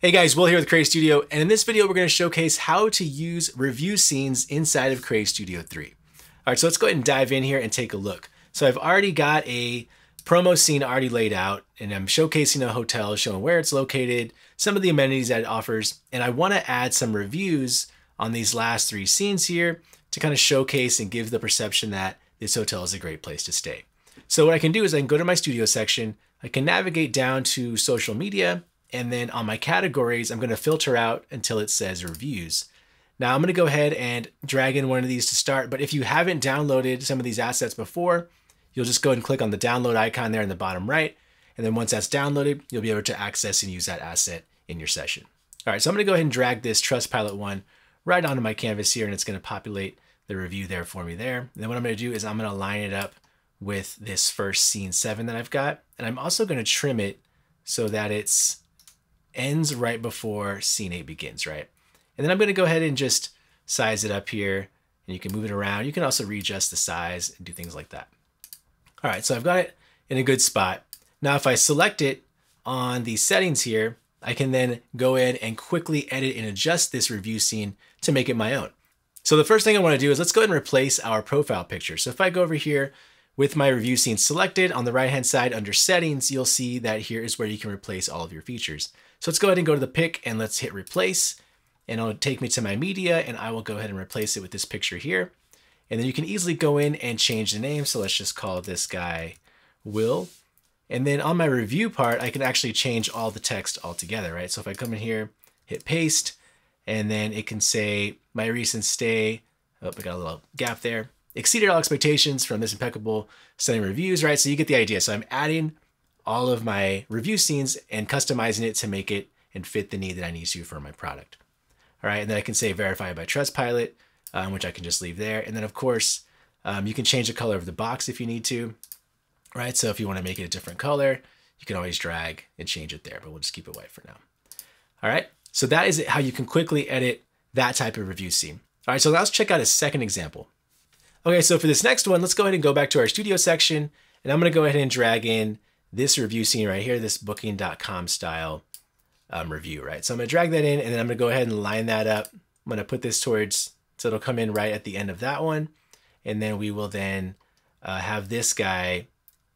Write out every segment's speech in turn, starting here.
Hey guys, Will here with Create Studio, and in this video we're going to showcase how to use review scenes inside of Create Studio 3. All right, so let's go ahead and dive in here and take a look. So I've already got a promo scene already laid out, and I'm showcasing a hotel, showing where it's located, some of the amenities that it offers, and I want to add some reviews on these last three scenes here to kind of showcase and give the perception that this hotel is a great place to stay. So what I can do is I can go to my studio section, I can navigate down to social media, and then on my categories, I'm going to filter out until it says reviews. Now I'm going to go ahead and drag in one of these to start. But if you haven't downloaded some of these assets before, you'll just go and click on the download icon there in the bottom right. And then once that's downloaded, you'll be able to access and use that asset in your session. All right, so I'm going to go ahead and drag this Trustpilot one right onto my canvas here, and it's going to populate the review there for me there. And then what I'm going to do is I'm going to line it up with this first scene seven that I've got. And I'm also going to trim it so that it's ends right before scene 8 begins, right? And then I'm going to go ahead and just size it up here and you can move it around. You can also readjust the size and do things like that. All right, so I've got it in a good spot. Now, if I select it on the settings here, I can then go in and quickly edit and adjust this review scene to make it my own. So the first thing I want to do is let's go ahead and replace our profile picture. So if I go over here with my review scene selected on the right hand side under settings, you'll see that here is where you can replace all of your features. So let's go ahead and go to the pick and let's hit replace and it'll take me to my media and I will go ahead and replace it with this picture here. And then you can easily go in and change the name. So let's just call this guy Will. And then on my review part, I can actually change all the text altogether, right? So if I come in here, hit paste, and then it can say my recent stay. Oh, I got a little gap there exceeded all expectations from this impeccable stunning reviews, right? So you get the idea. So I'm adding all of my review scenes and customizing it to make it and fit the need that I need to for my product. All right, and then I can say verify by Trustpilot, um, which I can just leave there. And then of course, um, you can change the color of the box if you need to, right? So if you want to make it a different color, you can always drag and change it there, but we'll just keep it white for now. All right, so that is how you can quickly edit that type of review scene. All right, so let's check out a second example. Okay, so for this next one, let's go ahead and go back to our studio section, and I'm gonna go ahead and drag in this review scene right here, this booking.com style um, review, right? So I'm gonna drag that in, and then I'm gonna go ahead and line that up. I'm gonna put this towards, so it'll come in right at the end of that one, and then we will then uh, have this guy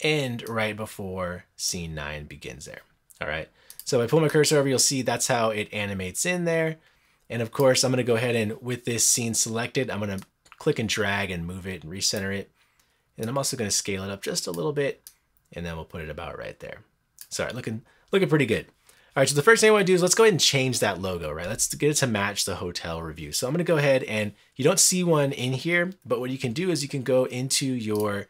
end right before scene nine begins there, all right? So if I pull my cursor over, you'll see that's how it animates in there. And of course, I'm gonna go ahead and with this scene selected, I'm gonna click and drag and move it and recenter it. And I'm also going to scale it up just a little bit, and then we'll put it about right there. Sorry, looking looking pretty good. All right, so the first thing I want to do is let's go ahead and change that logo, right? Let's get it to match the hotel review. So I'm going to go ahead and you don't see one in here, but what you can do is you can go into your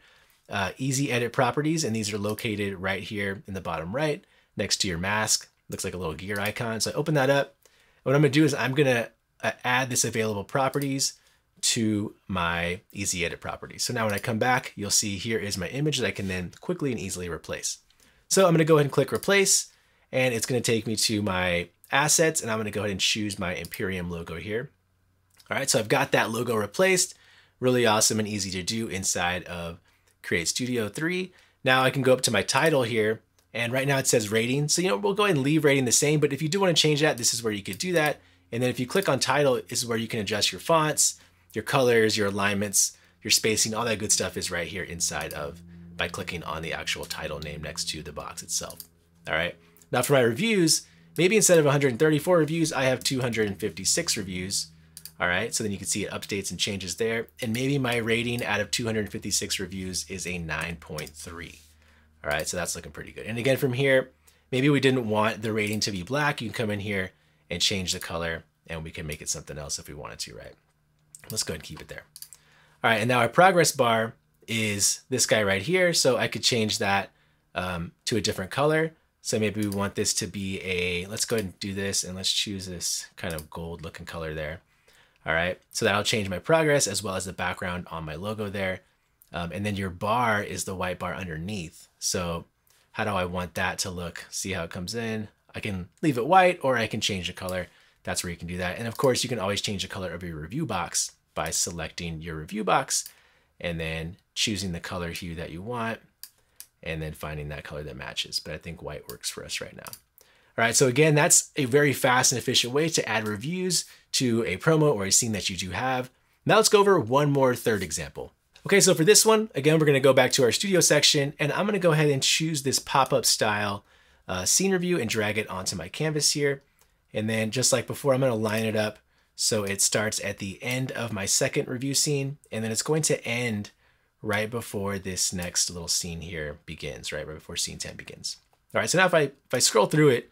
uh, easy edit properties, and these are located right here in the bottom right next to your mask. Looks like a little gear icon. So I open that up. What I'm going to do is I'm going to uh, add this available properties to my easy edit properties. So now when I come back, you'll see here is my image that I can then quickly and easily replace. So I'm gonna go ahead and click replace and it's gonna take me to my assets and I'm gonna go ahead and choose my Imperium logo here. All right, so I've got that logo replaced. Really awesome and easy to do inside of Create Studio 3. Now I can go up to my title here and right now it says rating. So, you know, we'll go ahead and leave rating the same, but if you do wanna change that, this is where you could do that. And then if you click on title, this is where you can adjust your fonts, your colors, your alignments, your spacing, all that good stuff is right here inside of by clicking on the actual title name next to the box itself. All right. Now for my reviews, maybe instead of 134 reviews, I have 256 reviews. All right. So then you can see it updates and changes there. And maybe my rating out of 256 reviews is a 9.3. All right. So that's looking pretty good. And again, from here, maybe we didn't want the rating to be black. You can come in here and change the color and we can make it something else if we wanted to, right? Let's go ahead and keep it there. All right, and now our progress bar is this guy right here. So I could change that um, to a different color. So maybe we want this to be a, let's go ahead and do this and let's choose this kind of gold looking color there. All right, so that'll change my progress as well as the background on my logo there. Um, and then your bar is the white bar underneath. So how do I want that to look? See how it comes in? I can leave it white or I can change the color that's where you can do that. And of course, you can always change the color of your review box by selecting your review box and then choosing the color hue that you want and then finding that color that matches. But I think white works for us right now. All right, so again, that's a very fast and efficient way to add reviews to a promo or a scene that you do have. Now let's go over one more third example. Okay, so for this one, again, we're gonna go back to our studio section and I'm gonna go ahead and choose this pop-up style uh, scene review and drag it onto my canvas here. And then just like before, I'm gonna line it up so it starts at the end of my second review scene and then it's going to end right before this next little scene here begins, right, right before scene 10 begins. All right, so now if I, if I scroll through it,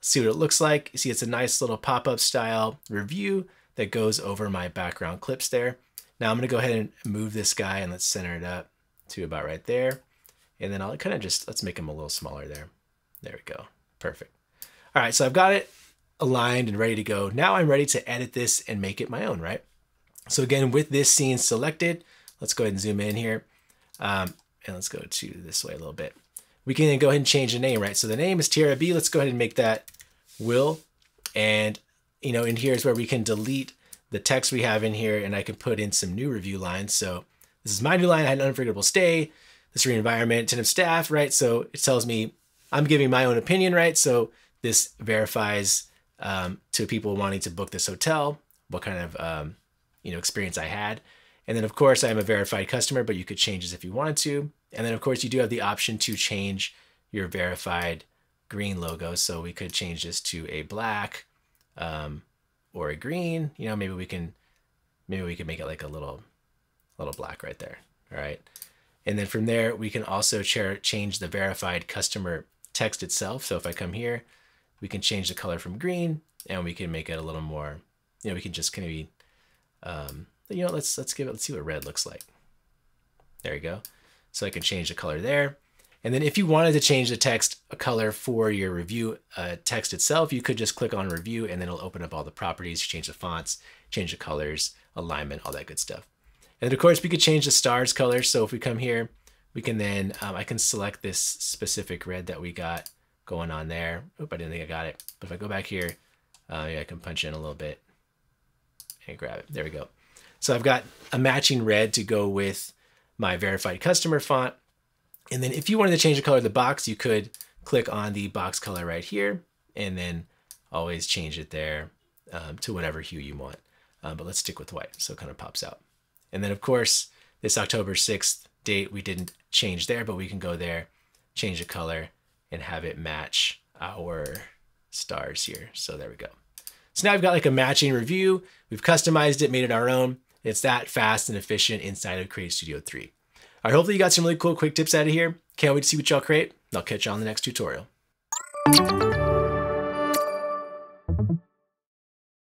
see what it looks like. You see it's a nice little pop-up style review that goes over my background clips there. Now I'm gonna go ahead and move this guy and let's center it up to about right there. And then I'll kind of just, let's make him a little smaller there. There we go, perfect. All right, so I've got it aligned and ready to go. Now I'm ready to edit this and make it my own, right? So again, with this scene selected, let's go ahead and zoom in here. Um, and let's go to this way a little bit. We can then go ahead and change the name, right? So the name is Tierra B. Let's go ahead and make that Will. And, you know, in here is where we can delete the text we have in here and I can put in some new review lines. So this is my new line. I had an unforgettable stay, this re-environment, ten of staff, right? So it tells me I'm giving my own opinion, right? So this verifies um, to people wanting to book this hotel, what kind of, um, you know, experience I had. And then of course I'm a verified customer, but you could change this if you wanted to. And then of course you do have the option to change your verified green logo. So we could change this to a black um, or a green, you know, maybe we can, maybe we can make it like a little, little black right there. All right. And then from there, we can also change the verified customer text itself. So if I come here, we can change the color from green and we can make it a little more, you know, we can just kind of be, um, you know, let's, let's give it, let's see what red looks like. There you go. So I can change the color there. And then if you wanted to change the text color for your review uh, text itself, you could just click on review and then it'll open up all the properties, change the fonts, change the colors, alignment, all that good stuff. And then of course we could change the stars color. So if we come here, we can then, um, I can select this specific red that we got going on there. Oop, I didn't think I got it. But if I go back here, uh, yeah, I can punch in a little bit and grab it. There we go. So I've got a matching red to go with my verified customer font. And then if you wanted to change the color of the box, you could click on the box color right here and then always change it there um, to whatever hue you want. Um, but let's stick with white so it kind of pops out. And then of course, this October 6th date, we didn't change there, but we can go there, change the color and have it match our stars here. So there we go. So now we've got like a matching review. We've customized it, made it our own. It's that fast and efficient inside of Create Studio 3. All right, hopefully you got some really cool quick tips out of here. Can't wait to see what y'all create. I'll catch you on the next tutorial.